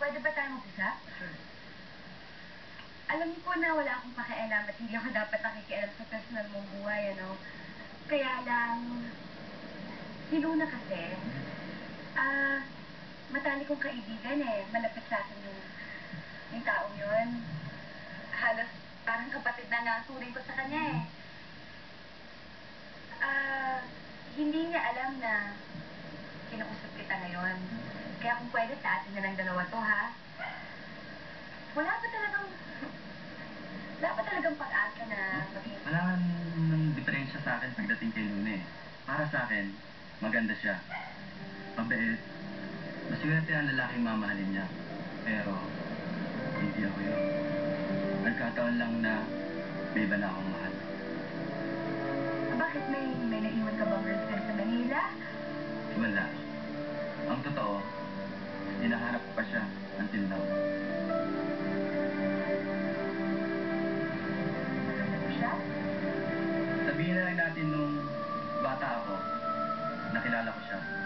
mag-usap? Sure. Alam ko na wala akong pakialam at hindi ako dapat nakikialam sa personal mong buhay, ano? Kaya lang, si Luna kasi, ah, matali kong kaibigan eh. Malapit sa akin yung, yung taong yun. Halos parang kapatid na nga ang turing ko sa kanya eh. Ah, hindi niya alam na kinausap kita ngayon. Kaya kung pwede sa atin na lang dalawa to, ha? Wala pa talagang... Wala pa talagang pag-asa na maging... Wala nga ng diferensya sa akin pagdating kay Luna eh. Para sa akin, maganda siya. Mabait. Maswerte ang lalaking mamahalin niya. Pero, hindi ako yun. Nagkataon lang na may iba na akong mahal. Bakit may, may naiwan ka bang girlfriend sa Manila? Wala. Ang totoo, ko pa siya until now. Sabihin na lang natin nung bata ako, nakilala ko siya.